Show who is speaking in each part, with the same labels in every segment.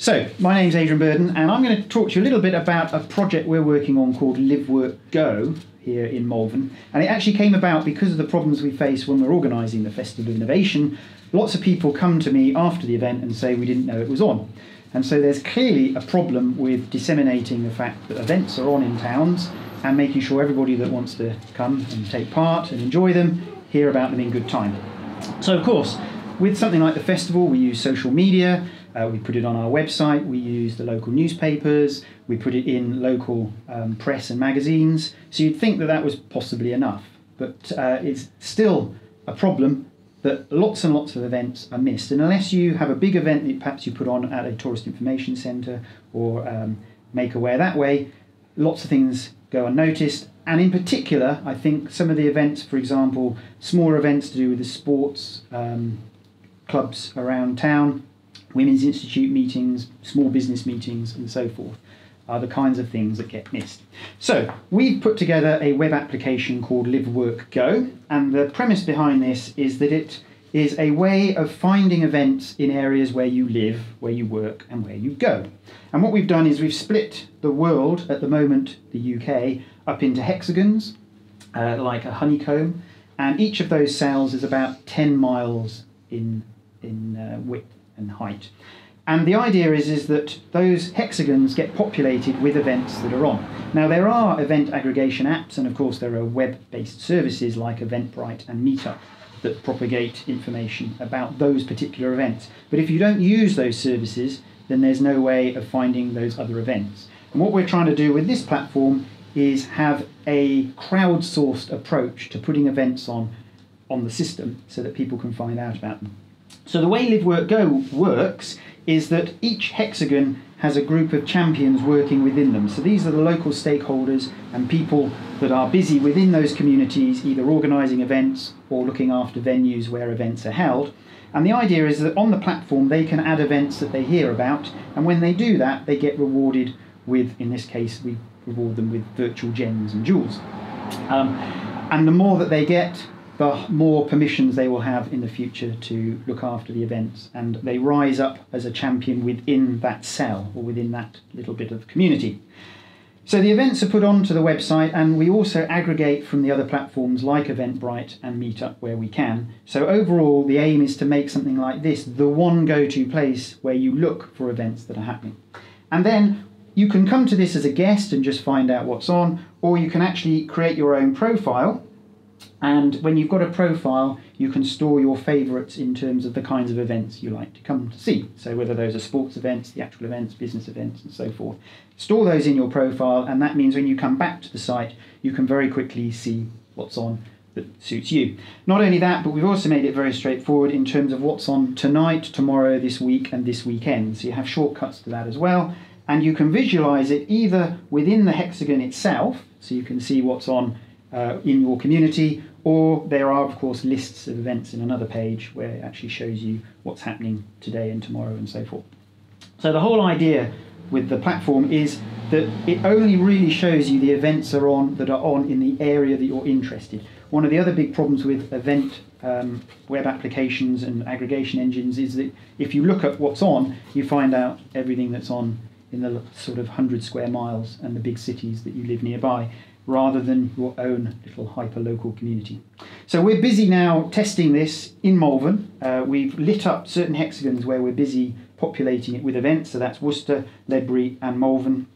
Speaker 1: So, my name's Adrian Burden, and I'm going to talk to you a little bit about a project we're working on called Live Work Go here in Malvern. And it actually came about because of the problems we face when we're organising the Festival of Innovation. Lots of people come to me after the event and say we didn't know it was on. And so there's clearly a problem with disseminating the fact that events are on in towns and making sure everybody that wants to come and take part and enjoy them hear about them in good time. So, of course, with something like the festival, we use social media, uh, we put it on our website, we use the local newspapers, we put it in local um, press and magazines. So you'd think that that was possibly enough, but uh, it's still a problem that lots and lots of events are missed. And unless you have a big event that perhaps you put on at a tourist information centre or um, make aware that way, lots of things go unnoticed. And in particular, I think some of the events, for example, smaller events to do with the sports um, clubs around town, Women's Institute meetings, small business meetings, and so forth, are the kinds of things that get missed. So, we've put together a web application called Live Work Go, and the premise behind this is that it is a way of finding events in areas where you live, where you work, and where you go. And what we've done is we've split the world, at the moment, the UK, up into hexagons, uh, like a honeycomb, and each of those cells is about 10 miles in, in uh, width and height. And the idea is, is that those hexagons get populated with events that are on. Now, there are event aggregation apps, and of course, there are web based services like Eventbrite and Meetup that propagate information about those particular events. But if you don't use those services, then there's no way of finding those other events. And what we're trying to do with this platform is have a crowdsourced approach to putting events on on the system so that people can find out about them. So the way Live Work Go works is that each hexagon has a group of champions working within them. So these are the local stakeholders and people that are busy within those communities, either organising events or looking after venues where events are held. And the idea is that on the platform they can add events that they hear about, and when they do that, they get rewarded with, in this case, we reward them with virtual gems and jewels. Um, and the more that they get, the more permissions they will have in the future to look after the events, and they rise up as a champion within that cell or within that little bit of community. So the events are put onto the website, and we also aggregate from the other platforms like Eventbrite and Meetup where we can. So overall, the aim is to make something like this the one go-to place where you look for events that are happening. And then you can come to this as a guest and just find out what's on, or you can actually create your own profile and when you've got a profile, you can store your favourites in terms of the kinds of events you like to come to see. So, whether those are sports events, theatrical events, business events, and so forth. Store those in your profile, and that means when you come back to the site, you can very quickly see what's on that suits you. Not only that, but we've also made it very straightforward in terms of what's on tonight, tomorrow, this week, and this weekend. So, you have shortcuts to that as well. And you can visualize it either within the hexagon itself, so you can see what's on uh, in your community, or there are, of course, lists of events in another page where it actually shows you what's happening today and tomorrow and so forth. So the whole idea with the platform is that it only really shows you the events are on that are on in the area that you're interested. One of the other big problems with event um, web applications and aggregation engines is that if you look at what's on, you find out everything that's on in the sort of 100 square miles and the big cities that you live nearby rather than your own little hyper-local community. So we're busy now testing this in Malvern. Uh, we've lit up certain hexagons where we're busy populating it with events, so that's Worcester, Ledbury and Malvern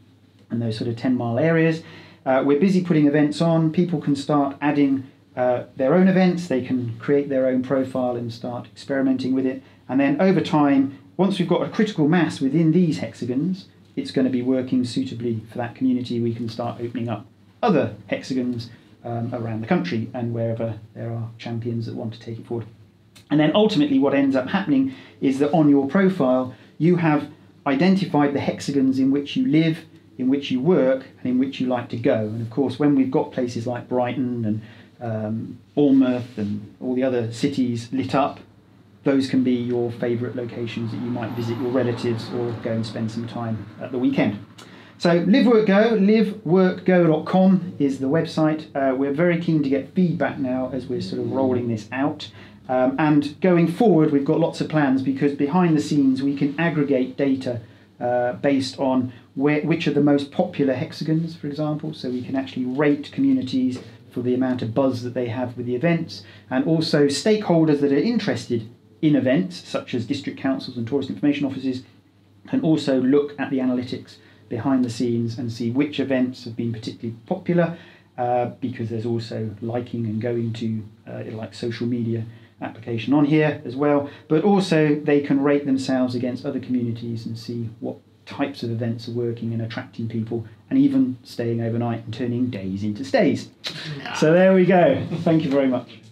Speaker 1: and those sort of 10 mile areas. Uh, we're busy putting events on. People can start adding uh, their own events, they can create their own profile and start experimenting with it. And then over time, once we've got a critical mass within these hexagons, it's going to be working suitably for that community. We can start opening up other hexagons um, around the country and wherever there are champions that want to take it forward. And then ultimately, what ends up happening is that on your profile, you have identified the hexagons in which you live, in which you work, and in which you like to go. And of course, when we've got places like Brighton and um, Bournemouth and all the other cities lit up, those can be your favourite locations that you might visit your relatives or go and spend some time at the weekend. So Live Work Go, liveworkgo.com is the website. Uh, we're very keen to get feedback now as we're sort of rolling this out. Um, and going forward, we've got lots of plans because behind the scenes we can aggregate data uh, based on where, which are the most popular hexagons, for example. So we can actually rate communities for the amount of buzz that they have with the events, and also stakeholders that are interested in events, such as district councils and tourist information offices, can also look at the analytics behind the scenes and see which events have been particularly popular uh, because there's also liking and going to uh, like social media application on here as well. But also they can rate themselves against other communities and see what types of events are working and attracting people and even staying overnight and turning days into stays. So there we go. Thank you very much